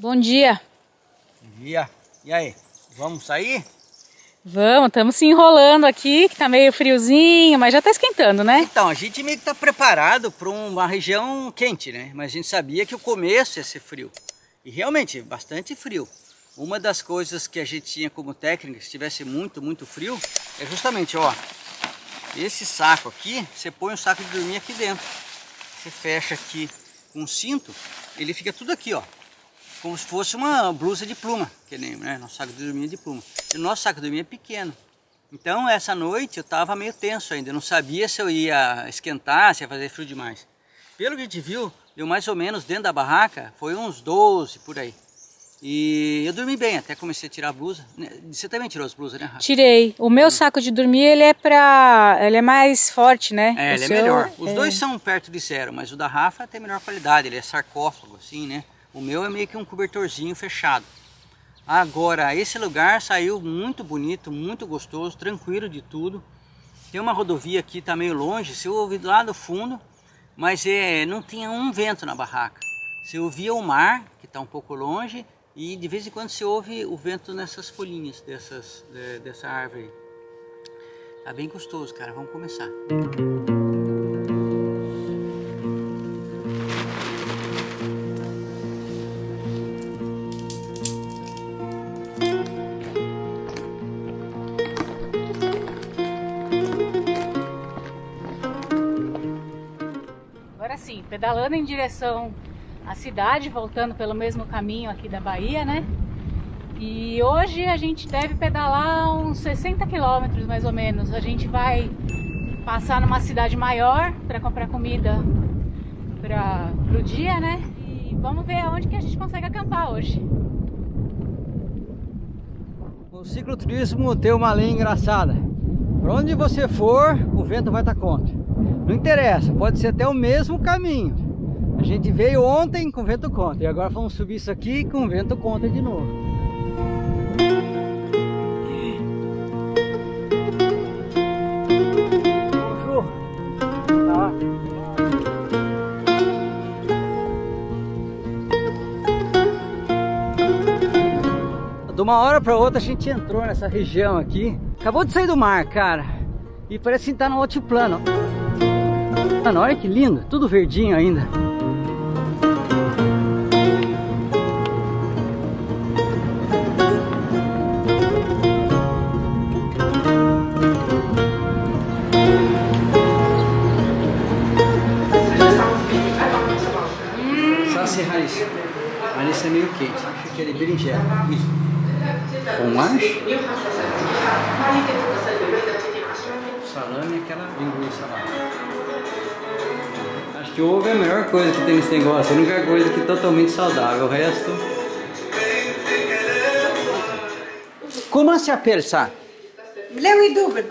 Bom dia. Bom dia. E aí, vamos sair? Vamos, estamos se enrolando aqui, que tá meio friozinho, mas já tá esquentando, né? Então, a gente meio que tá preparado para uma região quente, né? Mas a gente sabia que o começo ia ser frio. E realmente, bastante frio. Uma das coisas que a gente tinha como técnica, se tivesse muito, muito frio, é justamente, ó, esse saco aqui, você põe o saco de dormir aqui dentro. Você fecha aqui com um cinto, ele fica tudo aqui, ó. Como se fosse uma blusa de pluma, que nem né, nosso saco de dormir é de pluma. E o nosso saco de dormir é pequeno. Então essa noite eu estava meio tenso ainda, eu não sabia se eu ia esquentar, se ia fazer frio demais. Pelo que a gente viu, deu mais ou menos dentro da barraca, foi uns 12 por aí. E eu dormi bem, até comecei a tirar a blusa. Você também tirou as blusas, né, Rafa? Tirei. O meu saco de dormir, ele é pra... ele é mais forte, né? É, o ele é seu... é melhor. Os é... dois são perto de zero, mas o da Rafa tem melhor qualidade, ele é sarcófago, assim, né? O meu é meio que um cobertorzinho fechado. Agora, esse lugar saiu muito bonito, muito gostoso, tranquilo de tudo. Tem uma rodovia aqui, tá meio longe, se eu ouvir lá no fundo, mas é, não tinha um vento na barraca. Você ouvia o mar, que está um pouco longe, e de vez em quando se ouve o vento nessas folhinhas dessas, de, dessa árvore. Tá bem gostoso, cara. Vamos começar. Pedalando em direção à cidade, voltando pelo mesmo caminho aqui da Bahia, né? E hoje a gente deve pedalar uns 60 quilômetros mais ou menos. A gente vai passar numa cidade maior para comprar comida para o dia, né? E vamos ver aonde que a gente consegue acampar hoje. O cicloturismo tem uma lei engraçada. Para onde você for, o vento vai estar contra. Não interessa, pode ser até o mesmo caminho. A gente veio ontem com vento contra e agora vamos subir isso aqui com vento contra de novo. Tá. De uma hora para outra a gente entrou nessa região aqui. Acabou de sair do mar, cara. E parece que tá no altiplano. Mano, olha que lindo, tudo verdinho ainda. Salsa raiz. Raiz é meio quente. Acho que ele é berinjela. Com mais? Salame e aquela linguiça lá. Que o ovo é a melhor coisa que tem nesse negócio, a única coisa que é totalmente saudável, o resto... Como se appelle ça? Mileui double.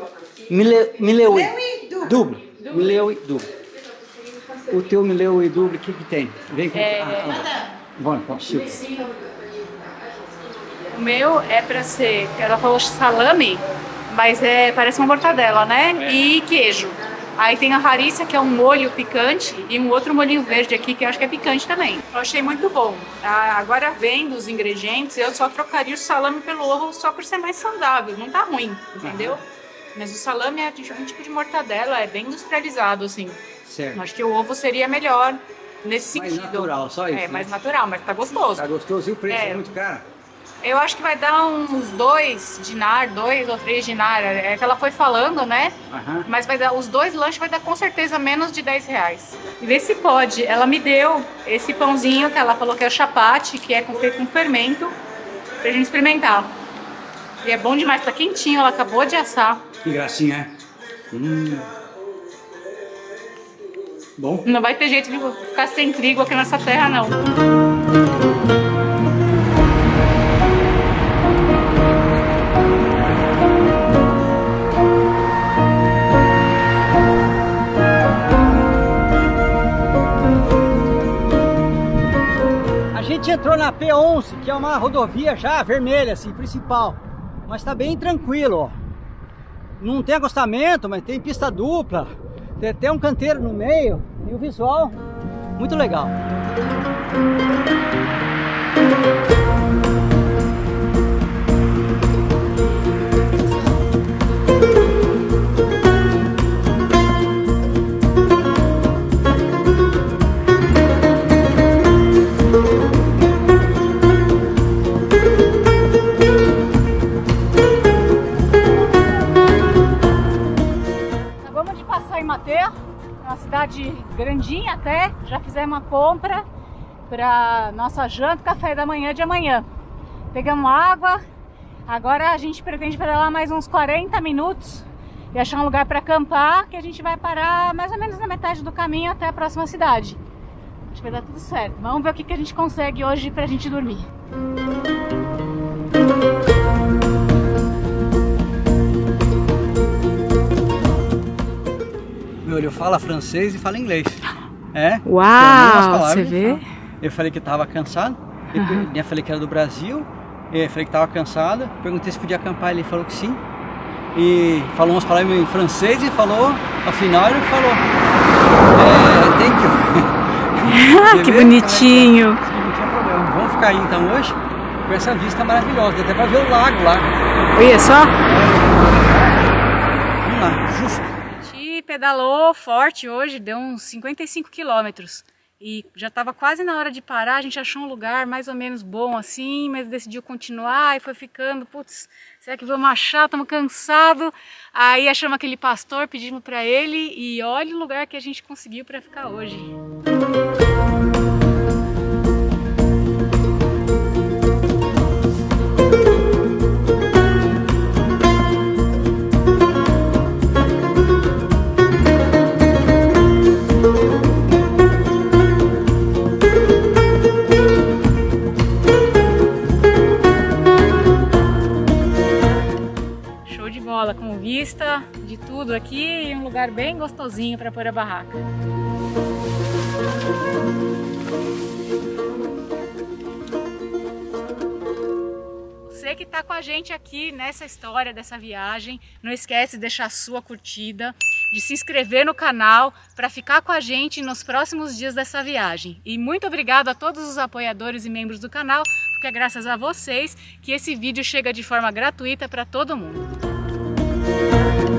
Mile, mileui. Mileui double. Mileui double. O teu mileui double, o que que tem? Vem com... É... Ah, ah. Bom, bom, O meu é para ser, ela falou salame, mas é, parece uma mortadela, né? É. E queijo. Aí tem a Rarícia, que é um molho picante, e um outro molhinho verde aqui, que eu acho que é picante também. Eu achei muito bom. Ah, agora vendo os ingredientes, eu só trocaria o salame pelo ovo só por ser mais saudável. Não tá ruim, entendeu? Uhum. Mas o salame é um tipo de mortadela, é bem industrializado, assim. Certo. Acho que o ovo seria melhor nesse mais sentido. Mais natural, só isso. É, né? mais natural, mas tá gostoso. Tá gostoso e o preço é, é muito caro? Eu acho que vai dar uns dois dinar, dois ou três dinar. É que ela foi falando, né? Uhum. Mas vai dar, os dois lanches vai dar com certeza menos de 10 reais. Vê se pode. Ela me deu esse pãozinho que ela falou que é o chapate, que é feito com fermento, pra gente experimentar. E é bom demais, tá quentinho, ela acabou de assar. Que gracinha, é? Hum. Bom? Não vai ter jeito de ficar sem trigo aqui nessa terra, não. Na P11, que é uma rodovia já vermelha, assim, principal. Mas tá bem tranquilo, ó. Não tem acostamento, mas tem pista dupla. Tem até um canteiro no meio. E o visual, muito legal. Música grandinha até, já fizemos uma compra para nossa janta, café da manhã de amanhã. Pegamos água, agora a gente pretende pedalar mais uns 40 minutos e achar um lugar para acampar, que a gente vai parar mais ou menos na metade do caminho até a próxima cidade. Acho que vai dar tudo certo. Vamos ver o que, que a gente consegue hoje pra gente dormir. Fala francês e fala inglês. É? Uau, você vê? Eu falei que estava cansado, uhum. eu falei que era do Brasil, eu falei que estava cansado, perguntei se podia acampar, ele falou que sim. E falou umas palavras em francês e falou, afinal ele falou, é, thank you. que bonitinho. Sim, não tinha problema. Vamos ficar aí então hoje com essa vista maravilhosa, até para ver o lago lá. Olha só. Vamos lá, justo. Pedalou forte hoje, deu uns 55 quilômetros e já estava quase na hora de parar, a gente achou um lugar mais ou menos bom assim, mas decidiu continuar e foi ficando, putz, será que vamos achar? Estamos cansados. Aí achamos aquele pastor, pedimos para ele e olha o lugar que a gente conseguiu para ficar hoje. Vista de tudo aqui e um lugar bem gostosinho para pôr a barraca. Você que está com a gente aqui nessa história dessa viagem, não esquece de deixar a sua curtida, de se inscrever no canal para ficar com a gente nos próximos dias dessa viagem. E muito obrigado a todos os apoiadores e membros do canal, porque é graças a vocês que esse vídeo chega de forma gratuita para todo mundo. Thank you.